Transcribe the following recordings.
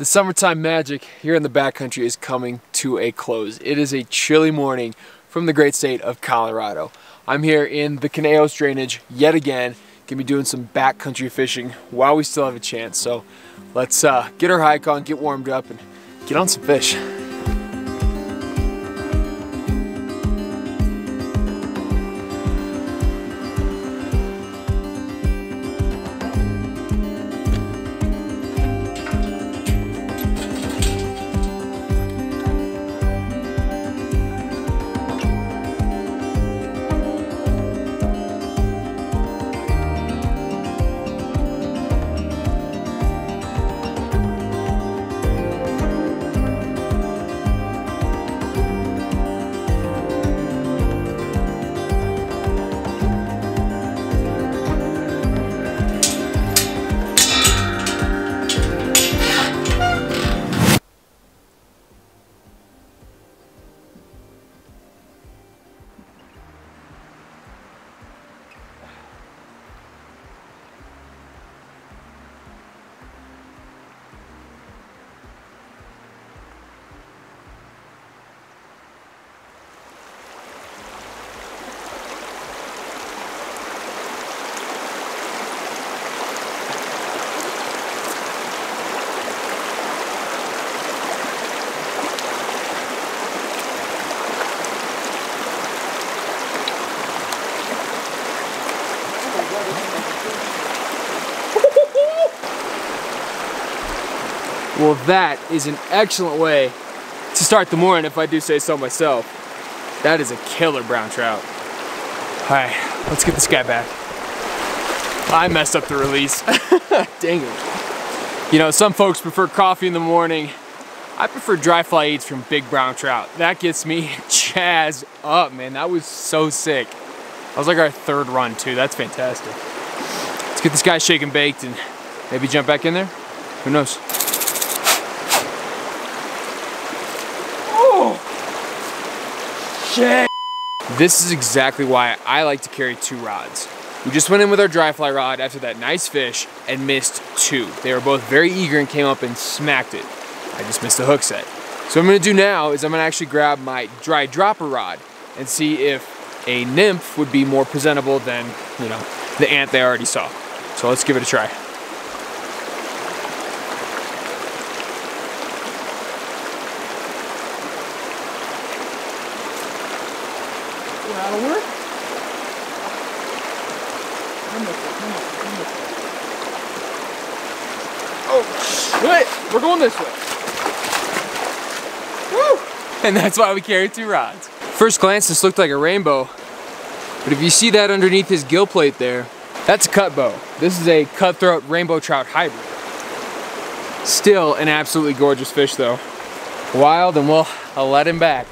The summertime magic here in the backcountry is coming to a close. It is a chilly morning from the great state of Colorado. I'm here in the Conejos drainage yet again. Gonna be doing some backcountry fishing while we still have a chance. So let's uh, get our hike on, get warmed up, and get on some fish. Well, that is an excellent way to start the morning, if I do say so myself. That is a killer brown trout. All right, let's get this guy back. I messed up the release. Dang it. You know, some folks prefer coffee in the morning. I prefer dry fly eats from big brown trout. That gets me jazzed up, man. That was so sick. That was like our third run too. That's fantastic. Let's get this guy shake and baked and maybe jump back in there. Who knows? Shit. This is exactly why I like to carry two rods. We just went in with our dry fly rod after that nice fish and missed two. They were both very eager and came up and smacked it. I just missed the hook set. So what I'm gonna do now is I'm gonna actually grab my dry dropper rod and see if a nymph would be more presentable than, you know, the ant they already saw. So let's give it a try. That'll work. Oh, shit! We're going this way. Woo! And that's why we carry two rods. First glance, this looked like a rainbow. But if you see that underneath his gill plate there, that's a cut bow. This is a cutthroat rainbow trout hybrid. Still an absolutely gorgeous fish though. Wild and we'll I'll let him back.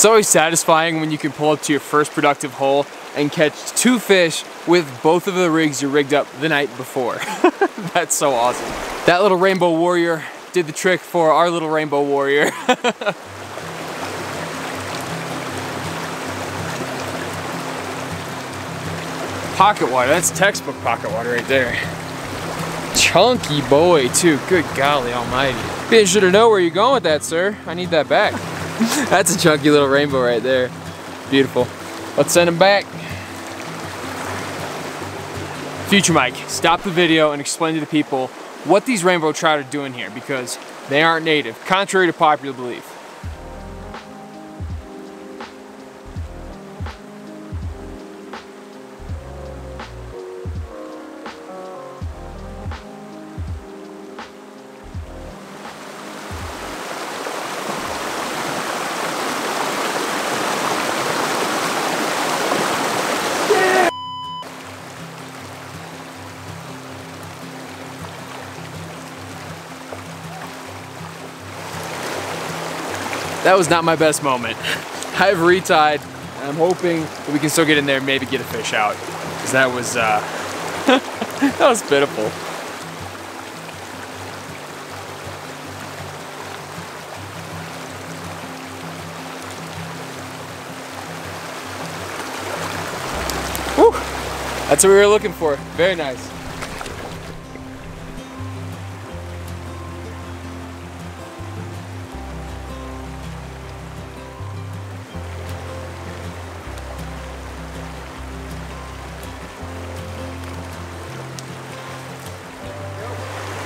It's always satisfying when you can pull up to your first productive hole and catch two fish with both of the rigs you rigged up the night before. That's so awesome. That little rainbow warrior did the trick for our little rainbow warrior. pocket water, that's textbook pocket water right there. Chunky boy too, good golly almighty. Sure to know where you're going with that, sir. I need that back. That's a chunky little rainbow right there. Beautiful. Let's send him back. Future Mike, stop the video and explain to the people what these rainbow trout are doing here because they aren't native, contrary to popular belief. That was not my best moment. I've retied, I'm hoping that we can still get in there maybe get a fish out. Because that was, uh, that was pitiful. Whew. That's what we were looking for. Very nice.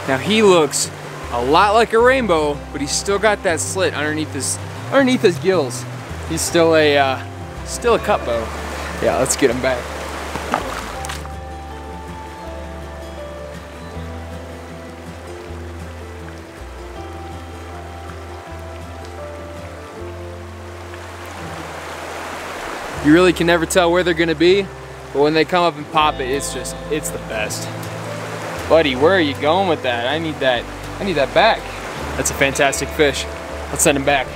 Now he looks a lot like a rainbow, but he's still got that slit underneath his underneath his gills. He's still a uh, still a cut bow. Yeah, let's get him back. You really can never tell where they're gonna be, but when they come up and pop it, it's just, it's the best. Buddy, where are you going with that? I need that, I need that back. That's a fantastic fish. Let's send him back.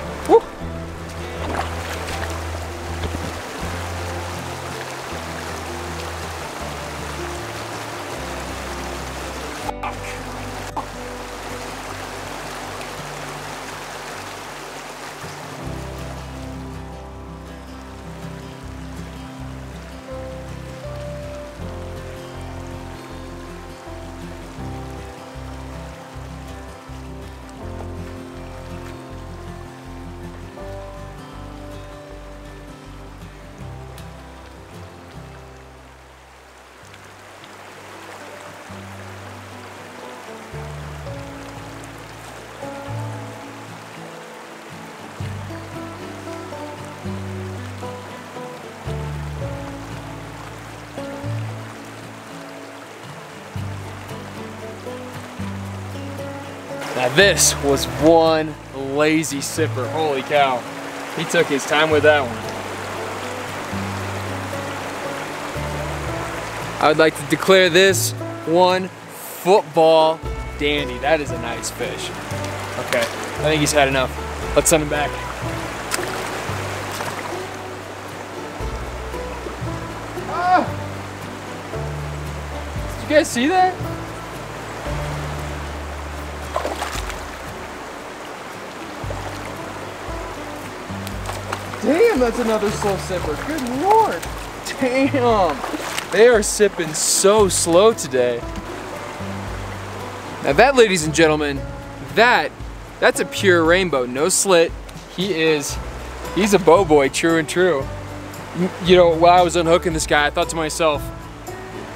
Now this was one lazy sipper. Holy cow. He took his time with that one. I would like to declare this one football dandy. That is a nice fish. Okay, I think he's had enough. Let's send him back. Ah! Did you guys see that? Damn, that's another slow sipper. Good lord. Damn. They are sipping so slow today. Now that, ladies and gentlemen, that, that's a pure rainbow. No slit. He is, he's a bow boy, true and true. You know, while I was unhooking this guy, I thought to myself,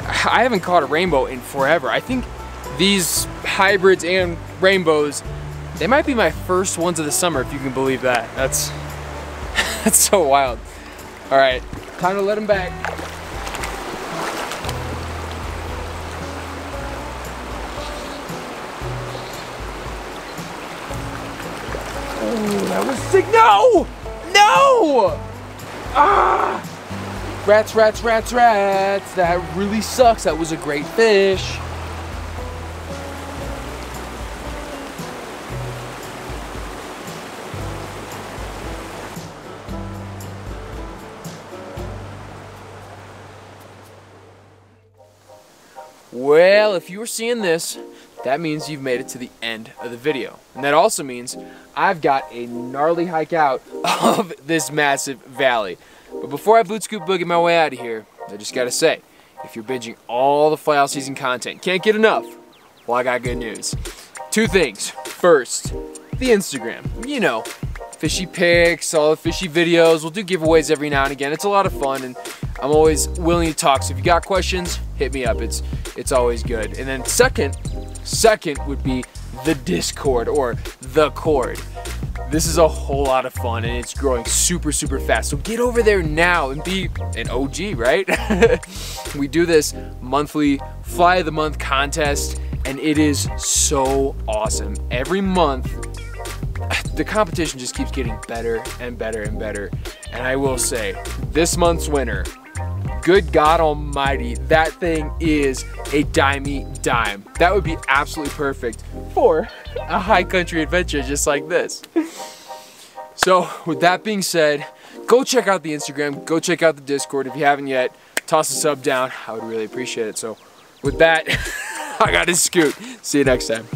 I haven't caught a rainbow in forever. I think these hybrids and rainbows, they might be my first ones of the summer, if you can believe that. That's, That's so wild. All right, time to let him back. Oh, that was sick. No! No! Ah! Rats, rats, rats, rats. That really sucks. That was a great fish. Well, if you are seeing this, that means you've made it to the end of the video. And that also means I've got a gnarly hike out of this massive valley. But before I boot scoop boogie my way out of here, I just gotta say, if you're binging all the fly season content, can't get enough, well I got good news. Two things. First, the Instagram. You know, fishy pics, all the fishy videos. We'll do giveaways every now and again. It's a lot of fun and I'm always willing to talk. So if you got questions, hit me up. It's it's always good. And then second, second would be the Discord or the Cord. This is a whole lot of fun and it's growing super, super fast. So get over there now and be an OG, right? we do this monthly fly of the month contest and it is so awesome. Every month, the competition just keeps getting better and better and better. And I will say, this month's winner good God almighty, that thing is a dimey dime. That would be absolutely perfect for a high country adventure just like this. So with that being said, go check out the Instagram, go check out the Discord if you haven't yet. Toss a sub down, I would really appreciate it. So with that, I got to scoot. See you next time.